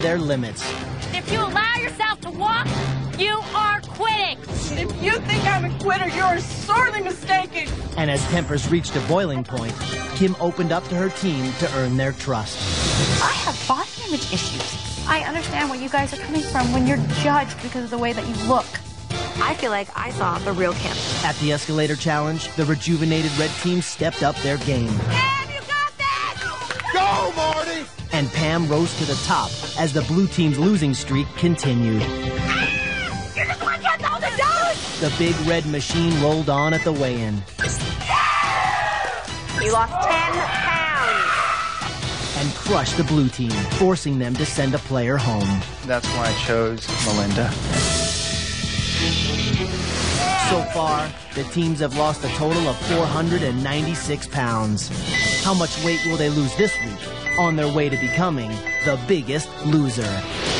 their limits. If you allow yourself to walk, you are quitting. If you think I'm a quitter, you're sorely mistaken. And as tempers reached a boiling point, Kim opened up to her team to earn their trust. I have body image issues. I understand where you guys are coming from when you're judged because of the way that you look. I feel like I saw the real Kim. At the escalator challenge, the rejuvenated red team stepped up their game. Pam, you got this! Go, Marty! And Pam rose to the top as the blue team's losing streak continued. You just want to all the dollars! The big red machine rolled on at the weigh-in. You lost 10 pounds. And crushed the blue team, forcing them to send a player home. That's why I chose Melinda. So far, the teams have lost a total of 496 pounds. How much weight will they lose this week on their way to becoming the biggest loser?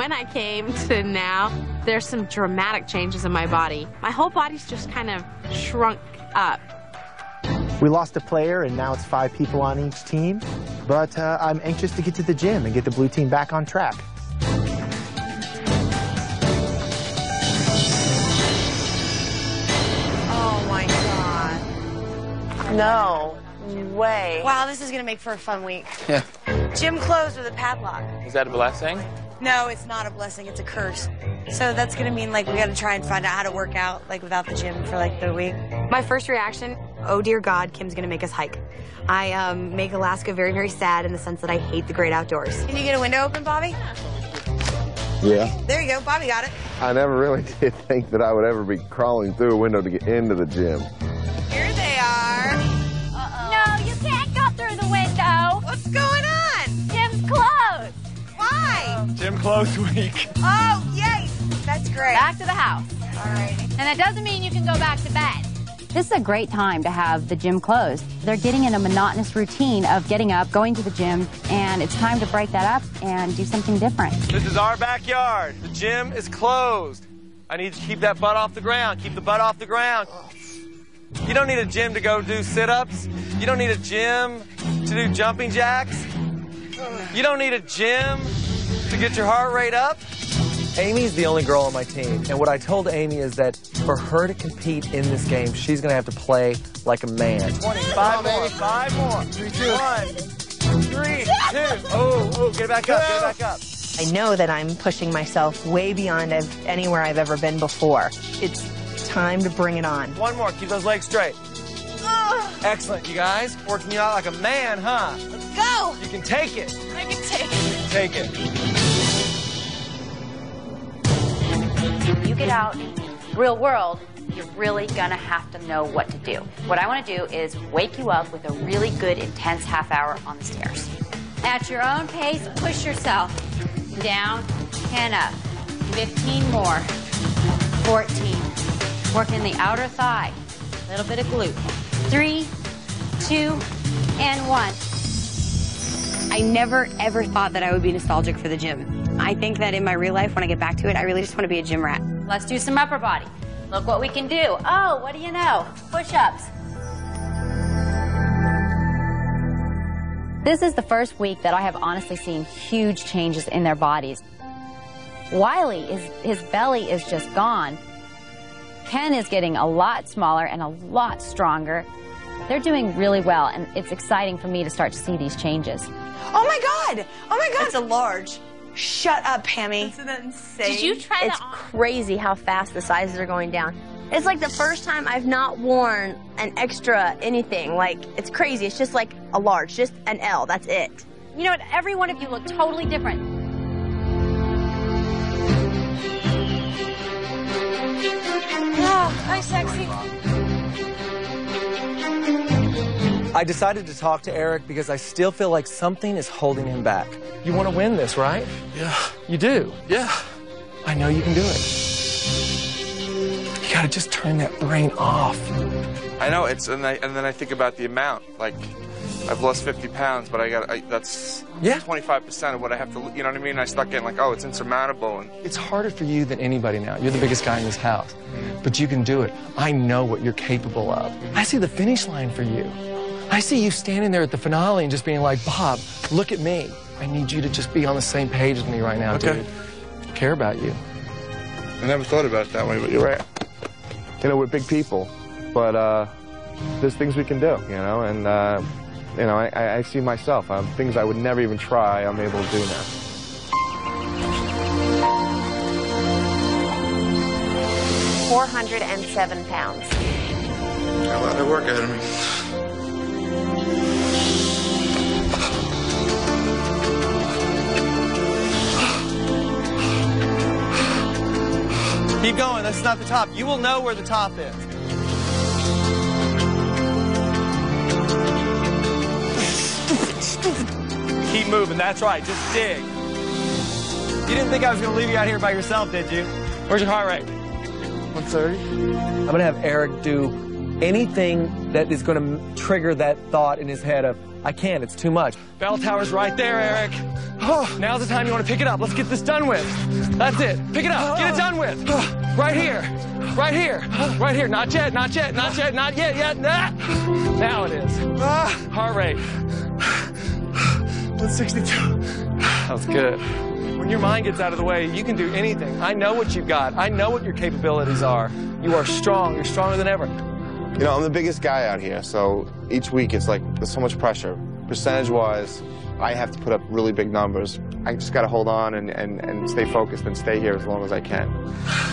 When I came to now, there's some dramatic changes in my body. My whole body's just kind of shrunk up. We lost a player, and now it's five people on each team. But uh, I'm anxious to get to the gym and get the blue team back on track. Oh my god. No way. Wow, this is gonna make for a fun week. Yeah. Gym closed with a padlock. Is that a blessing? No, it's not a blessing, it's a curse. So that's gonna mean like we gotta try and find out how to work out like without the gym for like the week. My first reaction, oh dear God, Kim's gonna make us hike. I um, make Alaska very, very sad in the sense that I hate the great outdoors. Can you get a window open, Bobby? Yeah. There you go, Bobby got it. I never really did think that I would ever be crawling through a window to get into the gym. Gym close week. Oh, yay! That's great. Back to the house. All right. And that doesn't mean you can go back to bed. This is a great time to have the gym closed. They're getting in a monotonous routine of getting up, going to the gym, and it's time to break that up and do something different. This is our backyard. The gym is closed. I need to keep that butt off the ground. Keep the butt off the ground. You don't need a gym to go do sit ups. You don't need a gym to do jumping jacks. You don't need a gym to get your heart rate up. Amy's the only girl on my team, and what I told Amy is that for her to compete in this game, she's going to have to play like a man. 25 more. Five more. Three, two. One. Three, two. Oh, oh, get it back up. Get it back up. I know that I'm pushing myself way beyond anywhere I've ever been before. It's time to bring it on. One more. Keep those legs straight. Excellent, you guys. Working you out like a man, huh? Let's go. You can take it. I can take it. Take it. When you get out real world, you're really gonna have to know what to do. What I wanna do is wake you up with a really good, intense half hour on the stairs. At your own pace, push yourself. Down, 10 up. 15 more. 14. Working the outer thigh. A little bit of glute. Three, two, and one. I never ever thought that I would be nostalgic for the gym. I think that in my real life, when I get back to it, I really just want to be a gym rat. Let's do some upper body. Look what we can do. Oh, what do you know? Push ups. This is the first week that I have honestly seen huge changes in their bodies. Wiley is his belly is just gone. Ken is getting a lot smaller and a lot stronger. They're doing really well, and it's exciting for me to start to see these changes. Oh my god! Oh my god! It's a large. Shut up, Pammy. Isn't that insane? Did you try It's crazy how fast the sizes are going down. It's like the first time I've not worn an extra anything. Like, it's crazy. It's just like a large, just an L. That's it. You know what? Every one of you look totally different. Oh, hi, sexy. I decided to talk to Eric because I still feel like something is holding him back. You want to win this, right? Yeah. You do? Yeah. I know you can do it. You gotta just turn that brain off. I know it's, and, I, and then I think about the amount. Like, I've lost 50 pounds, but I got I, that's Yeah. 25% of what I have to. You know what I mean? I start getting like, oh, it's insurmountable, and It's harder for you than anybody now. You're the biggest guy in this house. But you can do it. I know what you're capable of. I see the finish line for you. I see you standing there at the finale and just being like, Bob, look at me. I need you to just be on the same page as me right now, Okay. dude. I care about you. I never thought about it that way. But you're right. You know, we're big people, but uh, there's things we can do, you know, and, uh, you know, I, I- I see myself. Um, things I would never even try, I'm able to do now. Four hundred and seven pounds. Got a lot of work ahead of me. Keep going. That's not the top. You will know where the top is. Keep moving. That's right. Just dig. You didn't think I was going to leave you out here by yourself, did you? Where's your heart rate? 130. I'm gonna have Eric do anything that is gonna trigger that thought in his head of, I can't, it's too much. Bell tower's right there, Eric. Oh, now's the time you want to pick it up. Let's get this done with. That's it. Pick it up. Get it done with. Right here. Right here. Right here. Not yet. Not yet. Not yet. Not yet. Yet. Nah. Now it is. Ah. Heart rate. 162. That was good. When your mind gets out of the way, you can do anything. I know what you've got. I know what your capabilities are. You are strong. You're stronger than ever. You know, I'm the biggest guy out here, so each week it's like there's so much pressure. Percentage-wise, I have to put up really big numbers. I just got to hold on and, and, and stay focused and stay here as long as I can.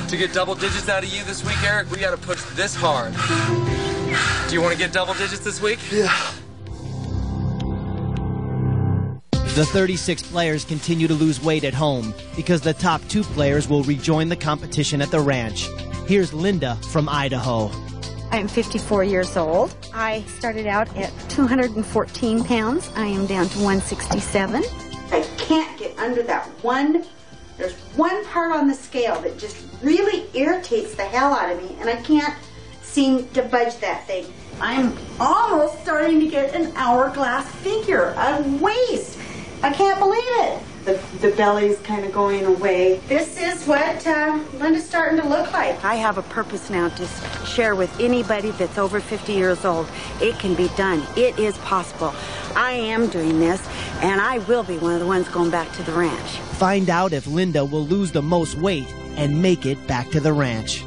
To get double digits out of you this week, Eric, we got to push this hard. Do you want to get double digits this week? Yeah. The 36 players continue to lose weight at home because the top two players will rejoin the competition at the ranch. Here's Linda from Idaho. I'm 54 years old. I started out at 214 pounds. I am down to 167. I can't get under that one. There's one part on the scale that just really irritates the hell out of me, and I can't seem to budge that thing. I'm almost starting to get an hourglass figure, a waist. I can't believe it. The, the belly's kind of going away. This is what uh, Linda's starting to look like. I have a purpose now to share with anybody that's over 50 years old. It can be done. It is possible. I am doing this, and I will be one of the ones going back to the ranch. Find out if Linda will lose the most weight and make it back to the ranch.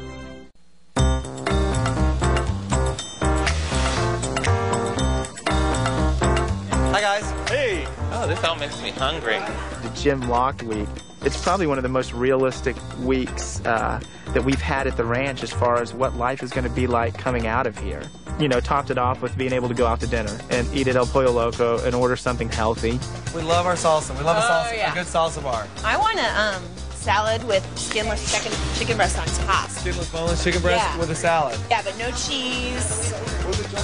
Oh, makes me hungry. the gym lock week. It's probably one of the most realistic weeks uh, that we've had at the ranch as far as what life is going to be like coming out of here. You know, topped it off with being able to go out to dinner and eat at El Pollo Loco and order something healthy. We love our salsa. We love a Oh, salsa, yeah. a good salsa bar. I want a um, salad with skinless chicken, chicken breast on top. Skinless boneless chicken breast Yeah. with a salad. Yeah, but no cheese.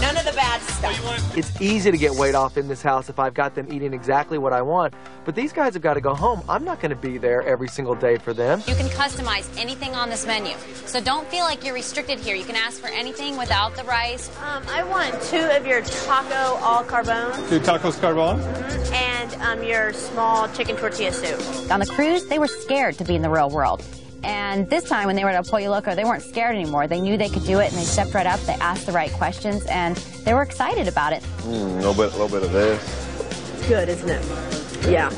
None of the bad stuff. It's easy to get weight off in this house if I've got them eating exactly what I want. But these guys have got to go home. I'm not going to be there every single day for them. You can customize anything on this menu. So don't feel like you're restricted here. You can ask for anything without the rice. Um, I want two of your taco al carbone Two tacos carbon. and um, your small chicken tortilla soup. On the cruise, they were scared to be in the real world. And this time, when they were at El Pollo Loco, they weren't scared anymore. They knew they could do it, and they stepped right up. They asked the right questions, and they were excited about it. Mm, a little bit, a little bit of this. Good, isn't it? Yeah.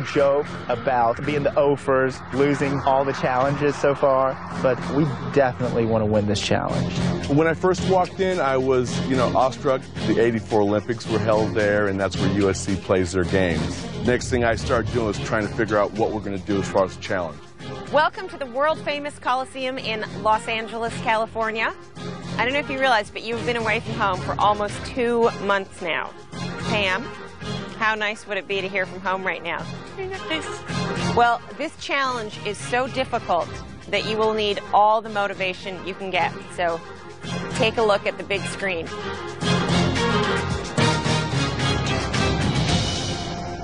Joke about being the offers, losing all the challenges so far, but we definitely want to win this challenge. When I first walked in, I was, you know, awestruck. The 84 Olympics were held there, and that's where USC plays their games. Next thing I started doing was trying to figure out what we're going to do as far as the challenge. Welcome to the world famous Coliseum in Los Angeles, California. I don't know if you realize, but you've been away from home for almost two months now. Pam, how nice would it be to hear from home right now? Well, this challenge is so difficult that you will need all the motivation you can get. So take a look at the big screen.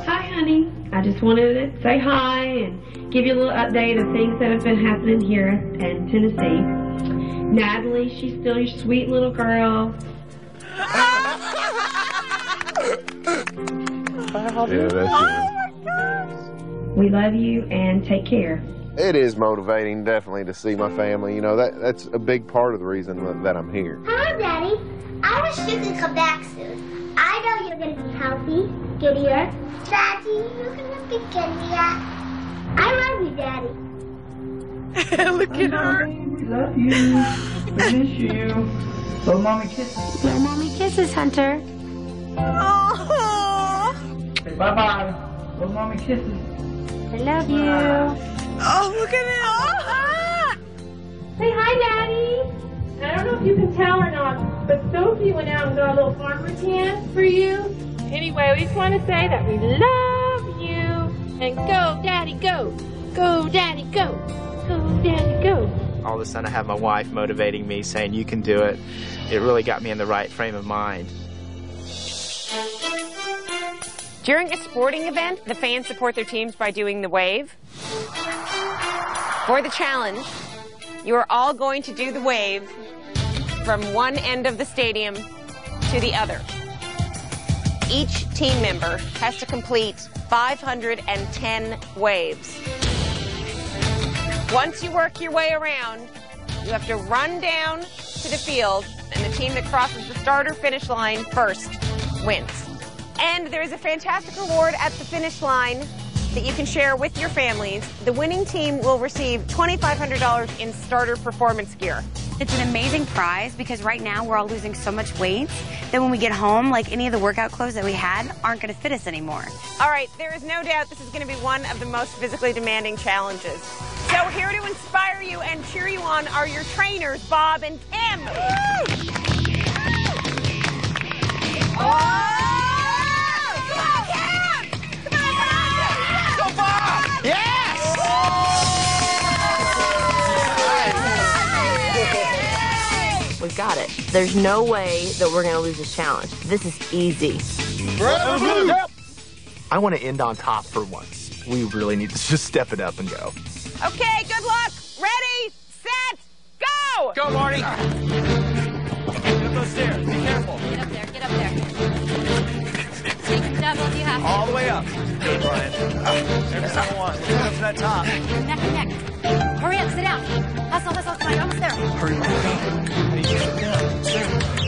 Hi, honey. I just wanted to say hi and give you a little update of things that have been happening here in Tennessee. Natalie, she's still your sweet little girl. Yeah, that's oh We love you and take care. It is motivating, definitely, to see my family. You know, that that's a big part of the reason that- that I'm here. Hi, Daddy. I wish you could come back soon. I know you're going to be healthy, skinnier. Daddy, you're going to be skinnier. I love you, Daddy. Look at her. We love you. We miss you. Little mommy kisses. Little mommy kisses, Hunter. Oh. Say bye bye. Little mommy kisses. I love you. Oh, look at him. Say hi, Daddy. I don't know if you can tell or not, but Sophie went out and got a little farmer tan for you. Anyway, we just want to say that we love you. And go, Daddy, go. Go, Daddy, go. Go, Daddy, go. All of a sudden, I have my wife motivating me, saying, You can do it. It really got me in the right frame of mind. During a sporting event, the fans support their teams by doing the wave. For the challenge, you are all going to do the wave from one end of the stadium to the other. Each team member has to complete 510 waves. Once you work your way around, you have to run down to the field, and the team that crosses the starter finish line first wins. And there is a fantastic reward at the finish line that you can share with your families. The winning team will receive $2,500 in starter performance gear. It's an amazing prize because right now we're all losing so much weight that when we get home, like any of the workout clothes that we had aren't going to fit us anymore. All right, there is no doubt this is going to be one of the most physically demanding challenges. So here to inspire you and cheer you on are your trainers, Bob and Kim. We got it. There's no way that we're going to lose this challenge. This is easy. I want to end on top for once. We really need to just step it up and go. Okay, good luck. Ready, set, go! Go, Marty. Get up those stairs. Be careful. Get up there, get up there. Take a double if you have to. All the way up. Good, Brian. Every single one. Get up to that top. Neck and neck. Hurry up, sit down. Hustle, hustle, come on, almost there. Hurry up. Sit. Ready?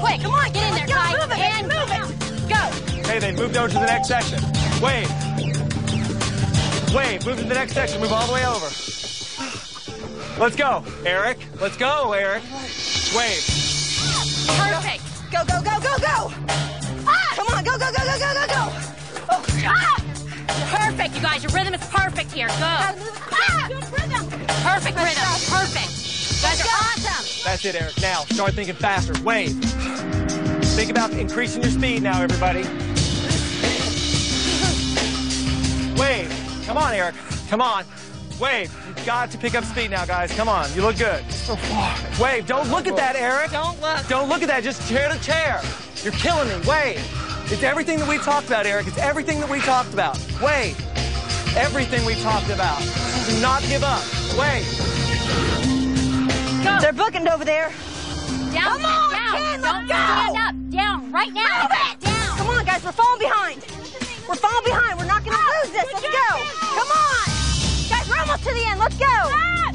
Quick, quick, quick. Come on, get in there, guys. Move it, and move it. Go. Hey, they moved over to the next section. Wait. Wait, move to the next section. Move all the way over. Let's go, Eric. Let's go, Eric. Wait. Perfect. Go, go, go, go, go! Ah! Come on, go, go, go, go, go, go, go! Oh, ah! Perfect, you guys. Your rhythm is perfect here. Go. Ah! Perfect rhythm. Perfect. Guys are awesome. That's it, Eric. Now, start thinking faster. Wave. Think about increasing your speed now, everybody. Wave. Come on, Eric. Come on. Wave. You've got to pick up speed now, guys. Come on. You look good. So. Wave. Don't look at that, Eric. Don't look. Don't look at that. Just chair to chair. You're killing me. Wave. It's everything that we talked about, Eric. It's everything that we talked about. Wave. Everything we talked about. Do not give up. Wave. They're booked over there. Down, Come on, down. Ken, Don't go. stand up. Down, right now. Move it! Down. Come on, guys, we're falling behind. We're falling behind. We're not going to lose this. Let's go. Come on. Guys, we're almost to the end. Let's go.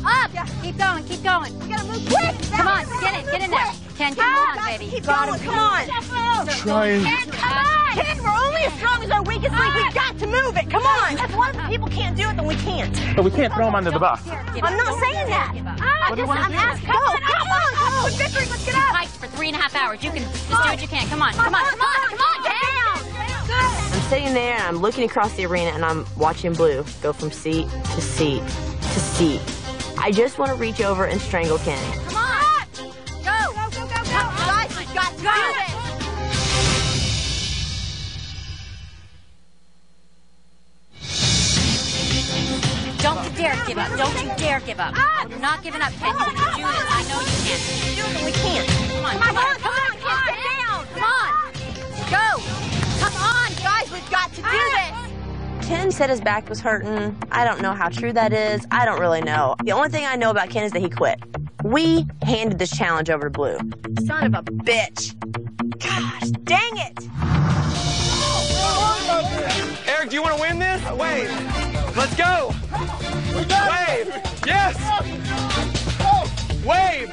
Up. Keep going, keep going. We got to move quick. Come on, get in, get in there. Ken, come Ah, on, guys, baby. Keep Got going. him. Come on. Trying. Ken, come on. Ken, we're only as strong as our weakest link. We've got to move it. Come on. If one of the people can't do it, then we can't. But we can't throw him under the bus. I'm not saying that. Ah, What just- I'm asking. Go, come on, come on. Victory, let's get up. Hiked for three and a half hours. You can just do what you can. Come on, come on, come on, come on, Ken. I'm sitting there and I'm looking across the arena and I'm watching Blue go from seat to seat to seat. I just want to reach over and strangle Kenny. Dare give up. Don't you dare give up. You're not giving up, Ken. You can do this. I know you can. Do it, we can't. Come on, come on, come on, come on. down. Come on. Go. Come on, guys. We've got to do this. Ken said his back was hurting. I don't know how true that is. I don't really know. The only thing I know about Ken is that he quit. We handed this challenge over to Blue. Son of a bitch. Gosh, dang it. Eric, do you want to win this? Wait, Let's go. Wave. Yes. Wave.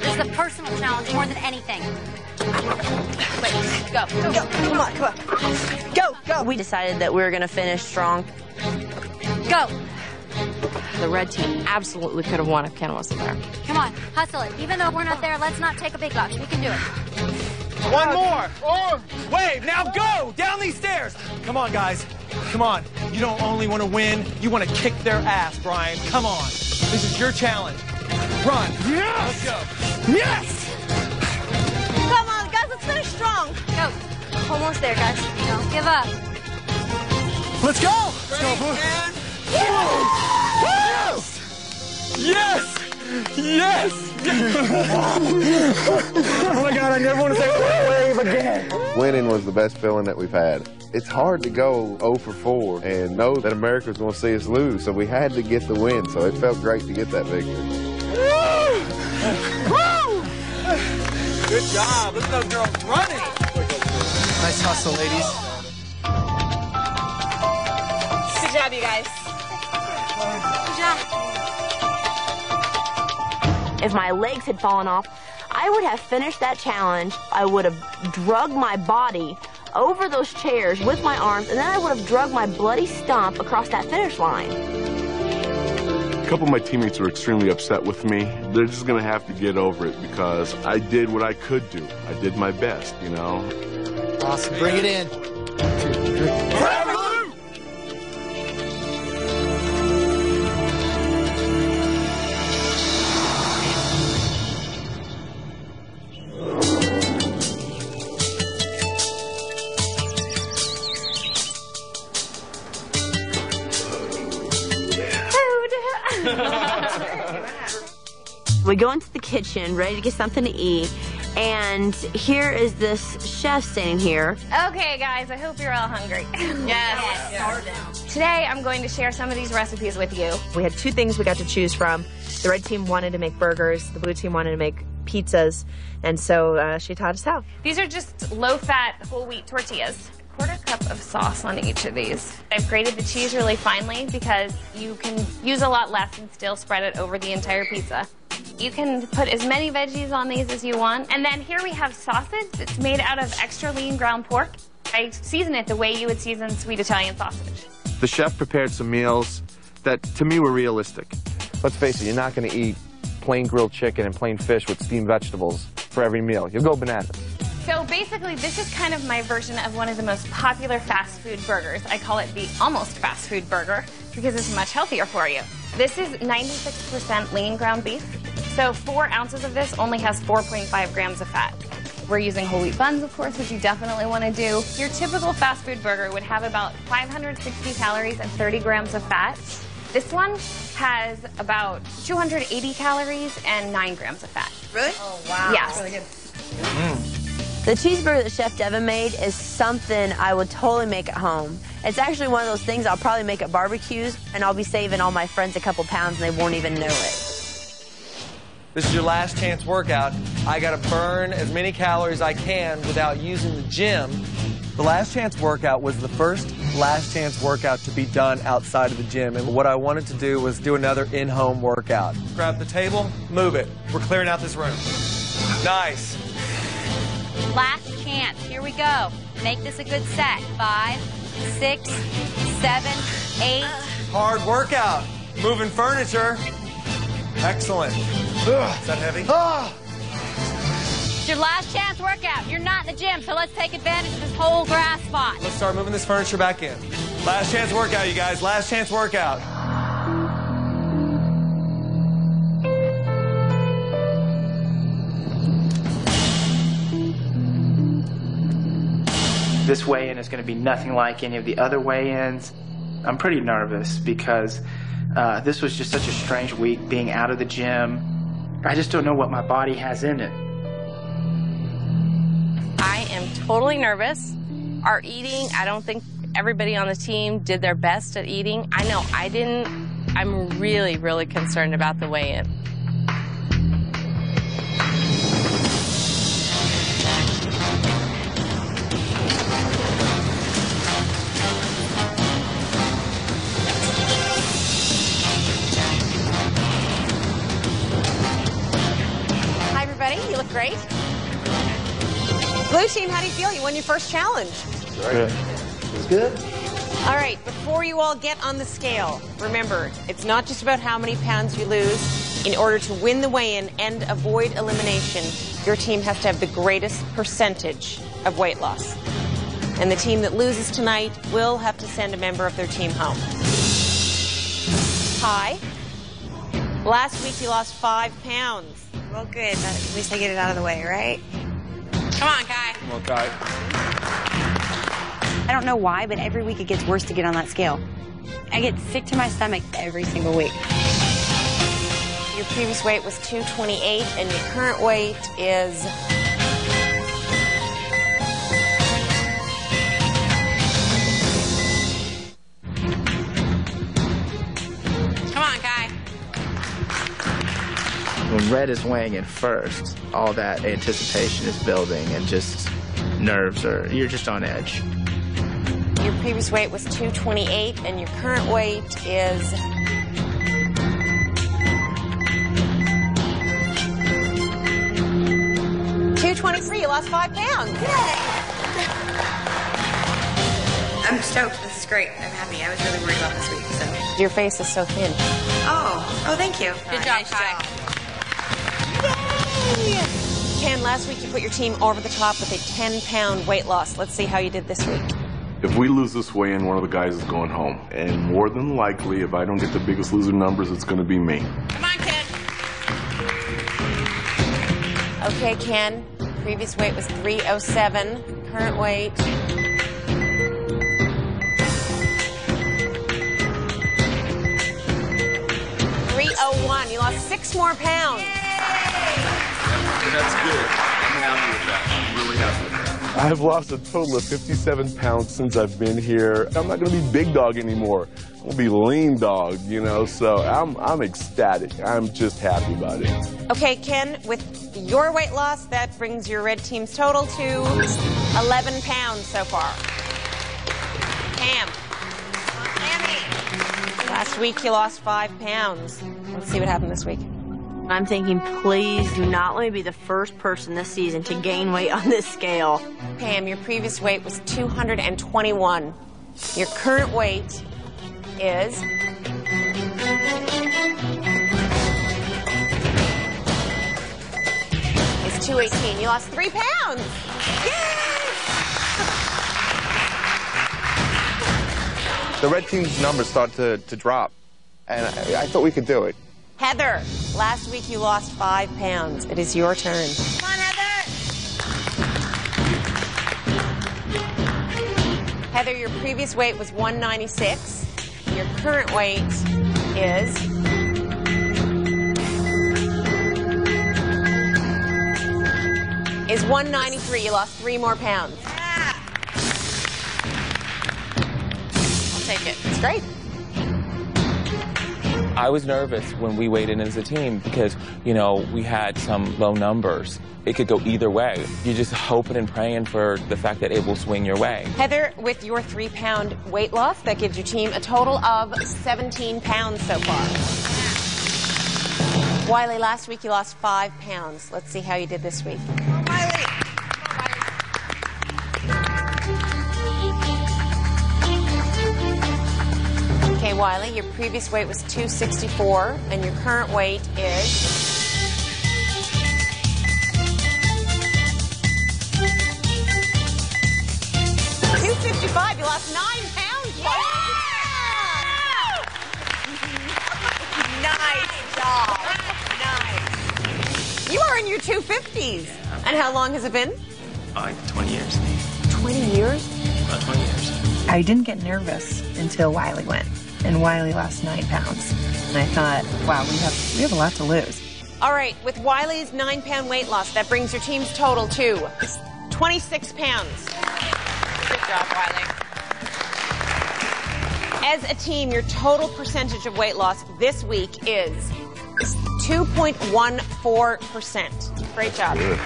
This is a personal challenge more than anything. Wait, go. Go. Come on, come on. Go, go. We decided that we were going to finish strong. Go. The red team absolutely could have won if Ken wasn't there. Come on, hustle it. Even though we're not there, let's not take a big loss. We can do it. One more. Wave. Now go down these stairs. Come on, guys. Come on. You don't only want to win, you want to kick their ass, Brian. Come on. This is your challenge. Run. Yes. Let's go. Yes. Come on, guys, let's finish strong. Go. Almost there, guys. Don't give up. Let's go. Let's go, Blue. Yes. Yes. Yes. Oh my God! I never want to say wave again. Winning was the best feeling that we've had. It's hard to go 0 for 4 and know that America's going to see us lose, so we had to get the win. So it felt great to get that victory. Good job. Look at those girls running. Nice hustle, ladies. Good job, you guys. If my legs had fallen off, I would have finished that challenge. I would have drugged my body over those chairs with my arms, and then I would have drugged my bloody stump across that finish line. A couple of my teammates were extremely upset with me. They're just going to have to get over it because I did what I could do. I did my best, you know. Awesome. Bring it in. We go into the kitchen, ready to get something to eat, and here is this chef standing here. Okay, guys, I hope you're all hungry. yes. Today, I'm going to share some of these recipes with you. We had two things we got to choose from. The red team wanted to make burgers, the blue team wanted to make pizzas, and so uh, she taught us how. These are just low-fat whole wheat tortillas. Quarter cup of sauce on each of these. I've grated the cheese really finely because you can use a lot less and still spread it over the entire pizza. You can put as many veggies on these as you want. And then here we have sausage that's made out of extra lean ground pork. I season it the way you would season sweet Italian sausage. The chef prepared some meals that, to me, were realistic. Let's face it, you're not going to eat plain grilled chicken and plain fish with steamed vegetables for every meal. You'll go bananas. So basically, this is kind of my version of one of the most popular fast food burgers. I call it the almost fast food burger because it's much healthier for you. This is 96% lean ground beef. So four ounces of this only has 4.5 grams of fat. We're using whole wheat buns, of course, which you definitely want to do. Your typical fast food burger would have about 560 calories and 30 grams of fat. This one has about 280 calories and 9 grams of fat. Really? Oh, wow. Yes. Really good. Mm. The cheeseburger that Chef Devin made is something I would totally make at home. It's actually one of those things I'll probably make at barbecues, and I'll be saving all my friends a couple pounds and they won't even know it. This is your last chance workout. I got to burn as many calories I can without using the gym. The last chance workout was the first last chance workout to be done outside of the gym. And what I wanted to do was do another in home workout. Grab the table, move it. We're clearing out this room. Nice. Last chance. Here we go. Make this a good set. Five, six, seven, eight. Hard workout. Moving furniture. Excellent. Ugh, is that heavy? Ah. It's your last chance workout. You're not in the gym, so let's take advantage of this whole grass spot. Let's start moving this furniture back in. Last chance workout, you guys. Last chance workout. This weigh-in is going to be nothing like any of the other weigh-ins. I'm pretty nervous because uh, this was just such a strange week being out of the gym. I just don't know what my body has in it. I am totally nervous. Our eating, I don't think everybody on the team did their best at eating. I know I didn't. I'm really, really concerned about the weigh in. Look great. Blue team, how do you feel? You won your first challenge. Good. It's good. All right, before you all get on the scale, remember, it's not just about how many pounds you lose. In order to win the weigh in and avoid elimination, your team has to have the greatest percentage of weight loss. And the team that loses tonight will have to send a member of their team home. Hi. Last week you lost five pounds. Well, good. At least I get it out of the way, right? Come on, Kai. Come on, Kai. I don't know why, but every week it gets worse to get on that scale. I get sick to my stomach every single week. Your previous weight was 228, and your current weight is. When Red is weighing in first, all that anticipation is building and just nerves are, you're just on edge. Your previous weight was 228, and your current weight is. Two twenty-three. You lost five pounds. Yay! I'm stoked. This is great. I'm happy. I was really worried about this week, so. Your face is so thin. Oh, oh, thank you. Good job, Kai. Ken, last week you put your team over the top with a 10-pound weight loss. Let's see how you did this week. If we lose this weigh in, one of the guys is going home. And more than likely, if I don't get the biggest loser numbers, it's going to be me. Come on, Ken. Okay, Ken. Previous weight was 307. Current weight. Three oh one. You lost six more pounds. That's good. I'm happy with that. I'm really happy with that. I've lost a total of 57 pounds since I've been here. I'm not going to be big dog anymore. I'm going to be lean dog, you know, so I'm, I'm ecstatic. I'm just happy about it. Okay, Ken, with your weight loss, that brings your red team's total to 11 pounds so far. Pam. Last week you lost five pounds. Let's see what happened this week. I'm thinking, please do not let me be the first person this season to gain weight on this scale. Pam, your previous weight was 221. Your current weight is. Is 218. You lost three pounds. Yay! The red team's numbers start to, to drop, and I, I thought we could do it. Heather, last week you lost five pounds. It is your turn. Come on, Heather. Heather, your previous weight was 196. Your current weight is. Is 193. You lost three more pounds. Yeah. I'll take it. It's great. I was nervous when we weighed in as a team because, you know, we had some low numbers. It could go either way. You're just hoping and praying for the fact that it will swing your way. Heather, with your three pound weight loss, that gives your team a total of 17 pounds so far. Wiley, last week you lost five pounds. Let's see how you did this week. Okay, Wiley, your previous weight was 264, and your current weight is. Two fifty-five. You lost nine pounds. Yeah! nice job. Nice. You are in your two fifties. Yeah. And how long has it been? Like 20 years. Twenty years. About 20 years. I didn't get nervous until Wiley went, and Wiley lost nine pounds. And I thought, wow, we have we have a lot to lose. All right, with Wiley's nine pound weight loss, that brings your team's total to 26 pounds. Good job, Wiley. As a team, your total percentage of weight loss this week is 2.14%. Great job. Good.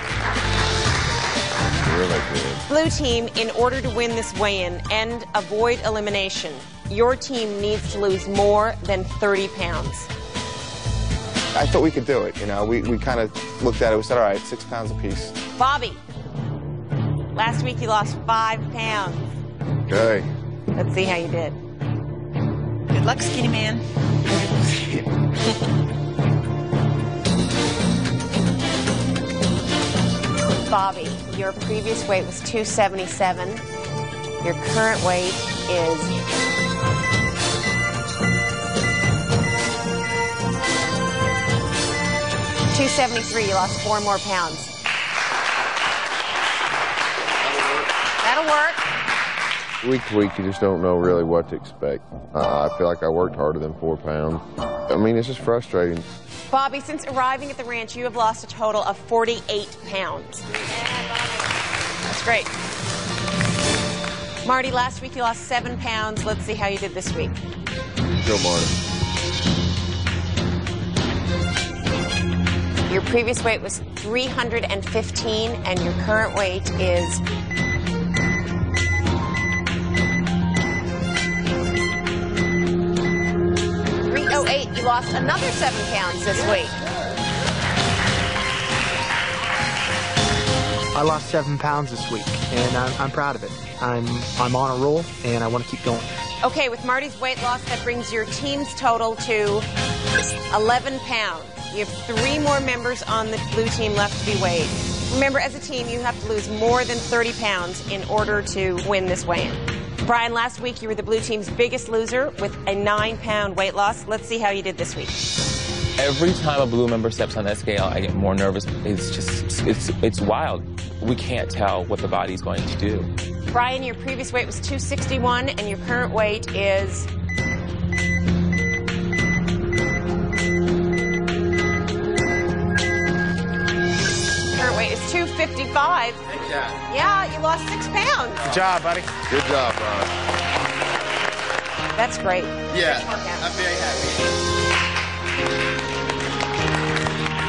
Really good. Blue team, in order to win this weigh in and avoid elimination, your team needs to lose more than 30 pounds. I thought we could do it. You know, we, we kind of looked at it. We said, all right, six pounds apiece. Bobby, last week you lost five pounds. Okay. Let's see how you did. Good luck, skinny man. Bobby, your previous weight was 277. Your current weight is Two seventy-three. You lost four more pounds. That'll work. Week to week, you just don't know really what to expect. Uh, I feel like I worked harder than four pounds. I mean, it's just frustrating. Bobby, since arriving at the ranch, you have lost a total of 48 pounds. That's great. Marty, last week you lost seven pounds. Let's see how you did this week. Go, Marty. Your previous weight was 315, and your current weight is. Three oh eight. You lost another seven pounds this week. I lost seven pounds this week, and I'm, I'm proud of it. I'm I'm on a roll, and I want to keep going. Okay, with Marty's weight loss, that brings your team's total to 11 pounds. You have three more members on the blue team left to be weighed. Remember, as a team, you have to lose more than 30 pounds in order to win this weigh-in. Brian, last week you were the blue team's biggest loser with a nine-pound weight loss. Let's see how you did this week. Every time a blue member steps on that scale, I get more nervous. It's just, it's, it's wild. We can't tell what the body's going to do. Brian, your previous weight was 261, and your current weight is. 255. Yeah, you lost six pounds. Good job, buddy. Good job, Brian. That's great. Yeah, I'm very happy.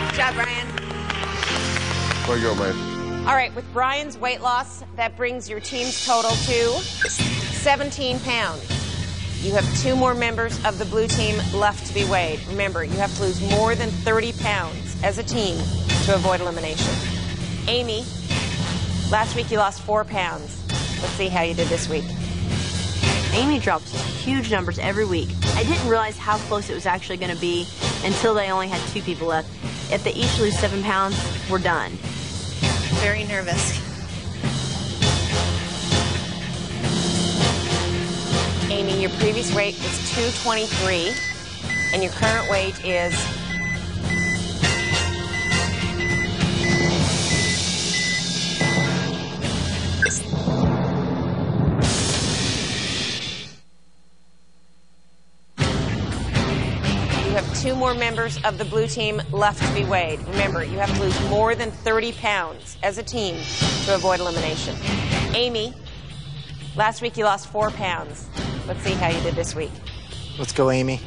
Good job, Brian. Where you go, man? All right, with Brian's weight loss, that brings your team's total to 17 pounds. You have two more members of the blue team left to be weighed. Remember, you have to lose more than 30 pounds as a team to avoid elimination. Amy, last week you lost four pounds. Let's see how you did this week. Amy drops huge numbers every week. I didn't realize how close it was actually going to be until they only had two people left. If they each lose seven pounds, we're done. Very nervous. Amy, your previous weight was 223, and your current weight is. have two more members of the blue team left to be weighed. Remember, you have to lose more than 30 pounds as a team to avoid elimination. Amy, last week you lost four pounds. Let's see how you did this week. Let's go, Amy.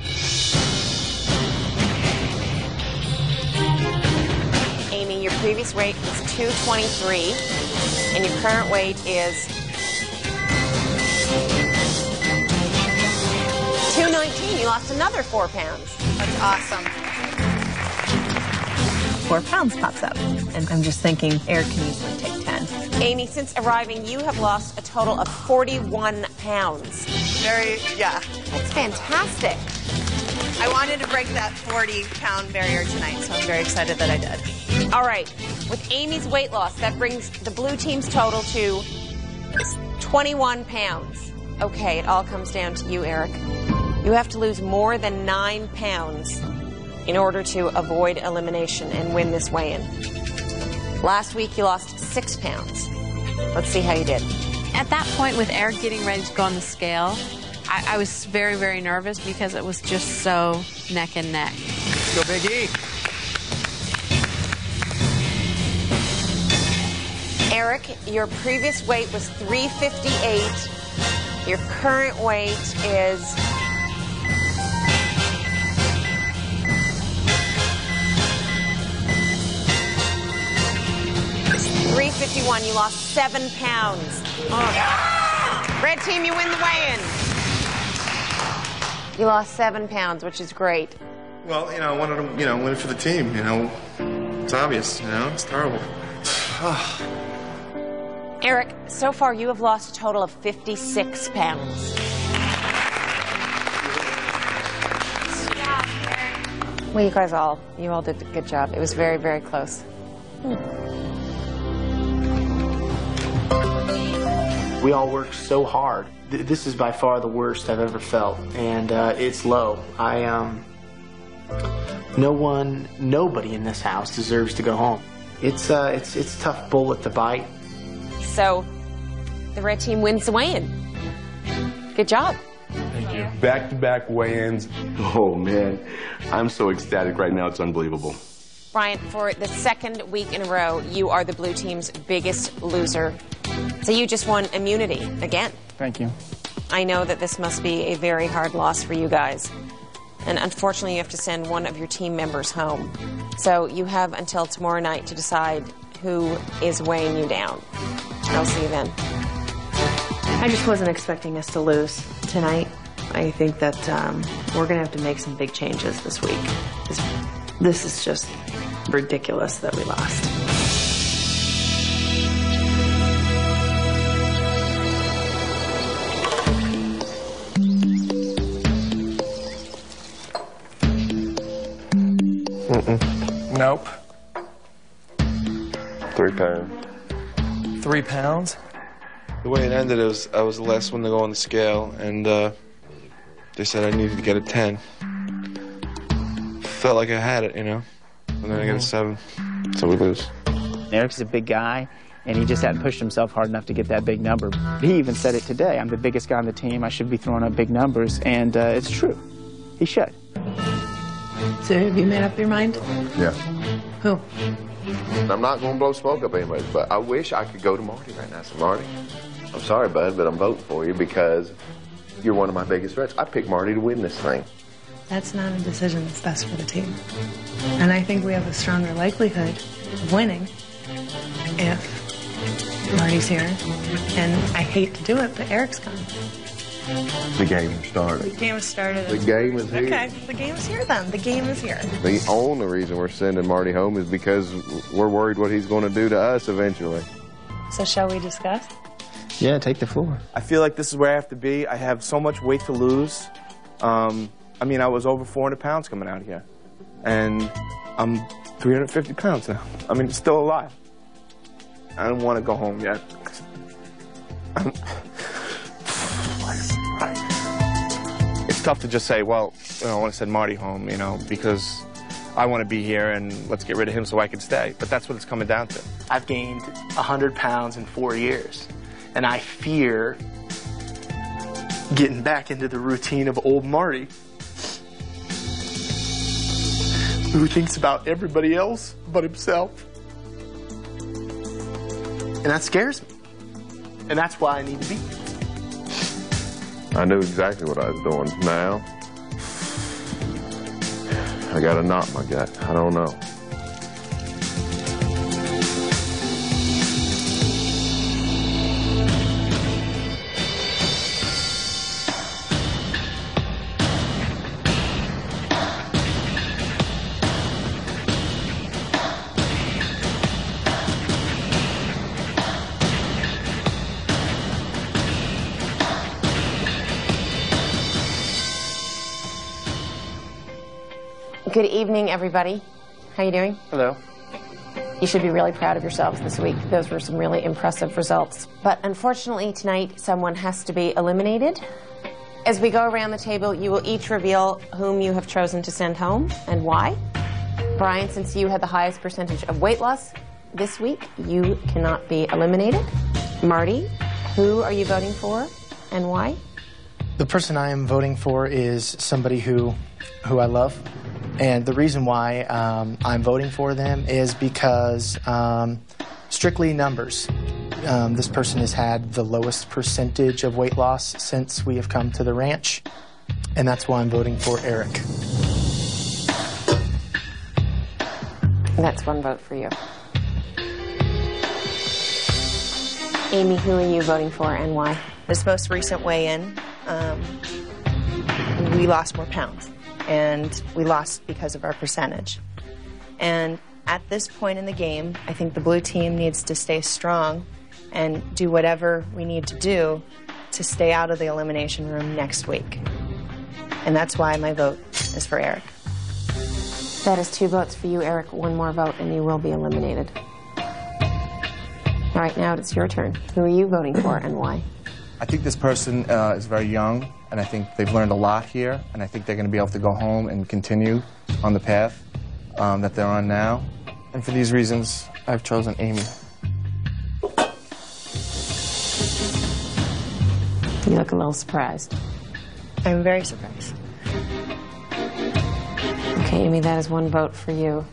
Amy, your previous weight was 223, and your current weight is 219. You lost another four pounds. That's awesome. Four pounds pops up. And I'm just thinking Erik can easily take 10. Amy, since arriving, you have lost a total of 41 pounds. Very, yeah. That's fantastic. I wanted to break that 40 pound barrier tonight, so I'm very excited that I did. All right. With Amy's weight loss, that brings the blue team's total to 21 pounds. Okay, it all comes down to you, Erik. You have to lose more than nine pounds in order to avoid elimination and win this weigh in. Last week, you lost six pounds. Let's see how you did. At that point, with Erik getting ready to go on the scale, I, I was very, very nervous because it was just so neck and neck. Let's go, Big E. Erik, your previous weight was 358. Your current weight is 351. You lost seven pounds. Oh. Red team, you win the weigh-in. You lost seven pounds, which is great. Well, you know, I wanted to, you know, win it for the team. You know, it's obvious. You know, it's terrible. Erik, so far you have lost a total of 56 pounds. Well, you guys all, you all did a good job. It was very, very close. Hmm. We all worked so hard. Th- This is by far the worst I've ever felt, and uh, it's low. I um, no one, nobody in this house deserves to go home. It's uh, it's it's a tough bullet to bite. So, the red team wins the weigh-in. Good job. Thank you. Back to back weigh ins. Oh, man. I'm so ecstatic right now. It's unbelievable. Brian, for the second week in a row, you are the blue team's biggest loser. So you just won immunity again. Thank you. I know that this must be a very hard loss for you guys. And unfortunately, you have to send one of your team members home. So you have until tomorrow night to decide who is weighing you down. I'll see you then. I just wasn't expecting us to lose tonight. I think that um, we're going to have to make some big changes this week. 'Cause This is just ridiculous that we lost. Mm-mm. Nope. Three pounds. Three pounds? The way it ended, it was I was the last one to go on the scale, and uh, they said I needed to get a ten. Felt like I had it, you know, and then I get a seven, so we lose. Erik's a big guy, and he just hadn't pushed himself hard enough to get that big number. He even said it today. I'm the biggest guy on the team. I should be throwing up big numbers, and uh, it's true. He should. So have you made up your mind? Yeah. Who? I'm not going to blow smoke up anybody, but I wish I could go to Marty right now. So, Marty, I'm sorry, bud, but I'm voting for you because you're one of my biggest threats. I picked Marty to win this thing. That's not a decision that's best for the team. And I think we have a stronger likelihood of winning if Marty's here. And I hate to do it, but Erik's gone. The game started. The game started. The game is here. Okay, the game is here then. The game is here. The only reason we're sending Marty home is because we're worried what he's going to do to us eventually. So shall we discuss? Yeah, take the floor. I feel like this is where I have to be. I have so much weight to lose. Um, I mean, I was over 400 pounds coming out here, and I'm 350 pounds now. I mean, still alive. I don't want to go home yet. It's tough to just say, well, you know, I want to send Marty home, you know, because I want to be here and let's get rid of him so I can stay. But that's what it's coming down to. I've gained 100 pounds in four years, and I fear getting back into the routine of old Marty, who thinks about everybody else but himself. And that scares me. And that's why I need to be. I knew exactly what I was doing. Now, I got a knot in my gut. I don't know. Good evening, everybody. How you doing? Hello. You should be really proud of yourselves this week. Those were some really impressive results. But unfortunately, tonight, someone has to be eliminated. As we go around the table, you will each reveal whom you have chosen to send home and why. Brian, since you had the highest percentage of weight loss this week, you cannot be eliminated. Marty, who are you voting for and why? The person I am voting for is somebody who, who I love. And the reason why um, I'm voting for them is because um, strictly numbers. Um, this person has had the lowest percentage of weight loss since we have come to the ranch, and that's why I'm voting for Erik. That's one vote for you. Amy, who are you voting for and why? This most recent weigh-in, um, we lost more pounds, and we lost because of our percentage. And at this point in the game, I think the blue team needs to stay strong and do whatever we need to do to stay out of the elimination room next week. And that's why my vote is for Erik. That is two votes for you, Erik. One more vote, and you will be eliminated. All right, now it's your turn. Who are you voting for and why? I think this person uh, is very young, and I think they've learned a lot here, and I think they're going to be able to go home and continue on the path um, that they're on now. And for these reasons, I've chosen Amy. You look a little surprised. I'm very surprised. Okay, Amy, that is one vote for you.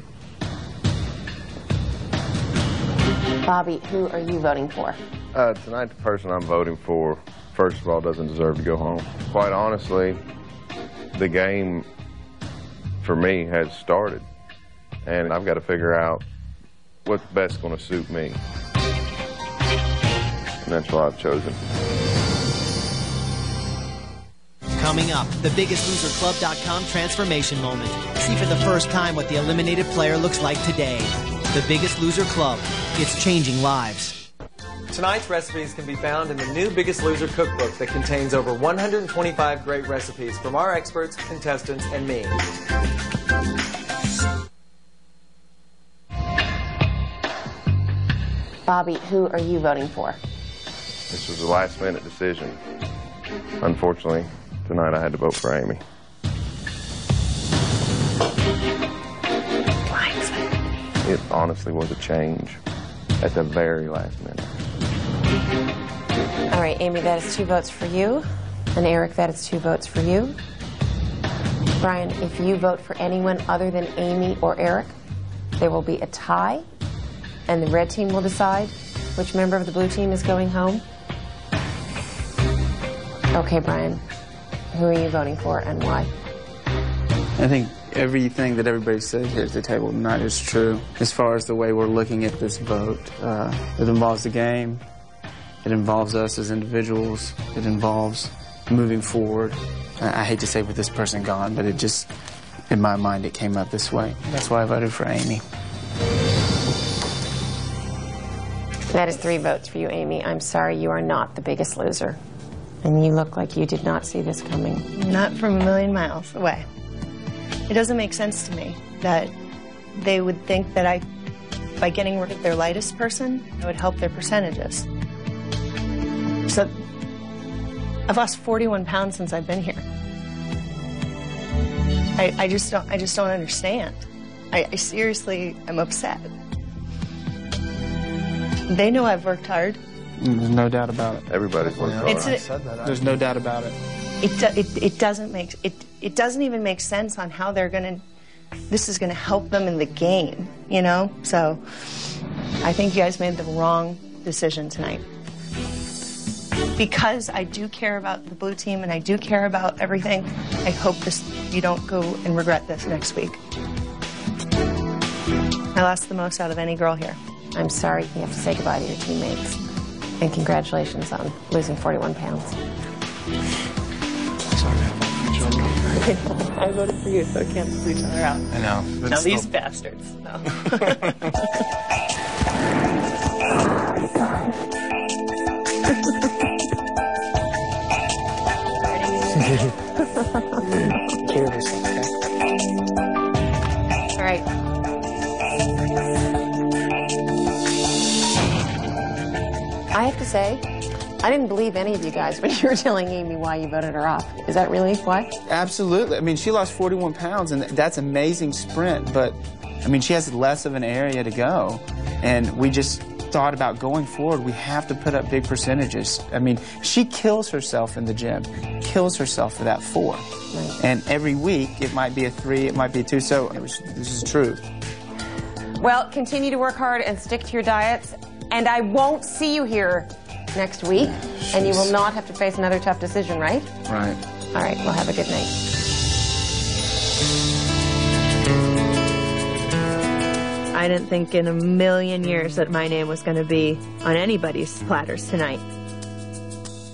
Bobby, who are you voting for? Uh, tonight, the person I'm voting for, first of all, doesn't deserve to go home. Quite honestly, the game for me has started, and I've got to figure out what's best going to suit me. And that's why I've chosen. Coming up, the BiggestLoserClub.com transformation moment. See for the first time what the eliminated player looks like today. The Biggest Loser Club. It's changing lives. Tonight's recipes can be found in the new Biggest Loser cookbook that contains over 125 great recipes from our experts, contestants, and me. Bobby, who are you voting for? This was a last minute decision. Unfortunately, tonight I had to vote for Amy. It honestly was a change at the very last minute. All right, Amy, that is two votes for you. And Erik, that is two votes for you. Brian, if you vote for anyone other than Amy or Erik, there will be a tie, and the red team will decide which member of the blue team is going home. Okay, Brian, who are you voting for and why? I think everything that everybody said here at the table tonight is true. As far as the way we're looking at this vote, uh, it involves the game, it involves us as individuals, it involves moving forward. I, I hate to say with this person gone, but it just, in my mind, it came up this way. That's why I voted for Amy. That is three votes for you, Amy. I'm sorry you are not the biggest loser. And you look like you did not see this coming. Not from a million miles away. It doesn't make sense to me that they would think that I, by getting rid of their lightest person, it would help their percentages. I've lost 41 pounds since I've been here. I, I just don't I just don't understand. I, I seriously am upset. They know I've worked hard. There's no doubt about it. Everybody's worked hard. It's a- There's no doubt about it. It, do- it, it doesn't make it it doesn't even make sense on how they're gonna this is gonna help them in the game, you know? So I think you guys made the wrong decision tonight. Because I do care about the blue team and I do care about everything, I hope this you don't go and regret this next week. I lost the most out of any girl here. I'm sorry you have to say goodbye to your teammates. And congratulations on losing 41 pounds. I voted for you, so I can't pull each other out. I know. Now still- these bastards. No. All right. I have to say, I didn't believe any of you guys when you were telling Amy why you voted her off. Is that really why? Absolutely. I mean, she lost 41 pounds, and that's amazing sprint, but I mean, she has less of an area to go. And we just thought about going forward, we have to put up big percentages. I mean, she kills herself in the gym, kills herself for that four. Right. And every week, it might be a three, it might be a two. So was, this is true. Well, continue to work hard and stick to your diets. And I won't see you here next week. Jeez. And you will not have to face another tough decision, right? Right. All right. Well, have a good night. I didn't think in a million years that my name was going to be on anybody's platters tonight.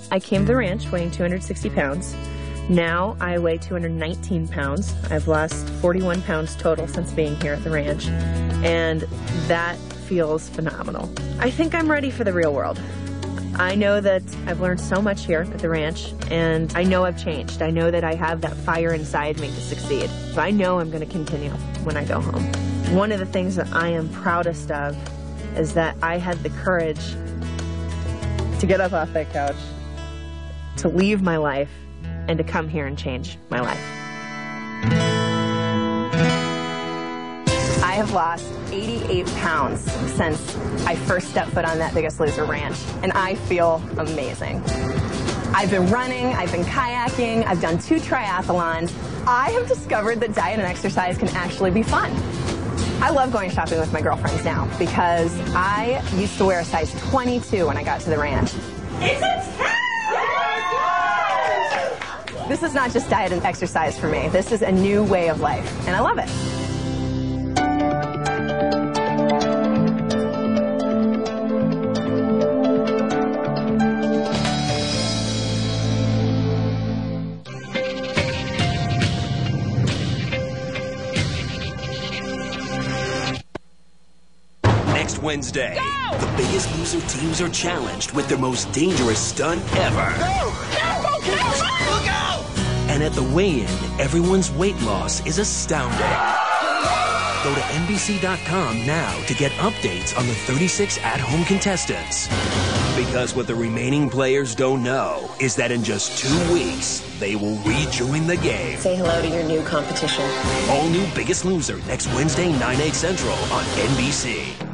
I came to the ranch weighing 260 pounds. Now I weigh 219 pounds. I've lost 41 pounds total since being here at the ranch, and that feels phenomenal. I think I'm ready for the real world. I know that I've learned so much here at the ranch, and I know I've changed. I know that I have that fire inside me to succeed. I know I'm going to continue when I go home. One of the things that I am proudest of is that I had the courage to get up off that couch, to leave my life, and to come here and change my life. I have lost 88 pounds since I first stepped foot on that Biggest Loser ranch, and I feel amazing. I've been running, I've been kayaking, I've done two triathlons. I have discovered that diet and exercise can actually be fun. I love going shopping with my girlfriends now because I used to wear a size 22 when I got to the ranch. It's a this is not just diet and exercise for me. This is a new way of life, and I love it. Wednesday, Go! the biggest loser teams are challenged with their most dangerous stunt ever. Go! Go! Go! Go! And at the weigh-in, everyone's weight loss is astounding. Go to NBC.com now to get updates on the 36 at-home contestants. Because what the remaining players don't know is that in just two weeks, they will rejoin the game. Say hello to your new competition. All new Biggest Loser next Wednesday, 9, 8 central on NBC.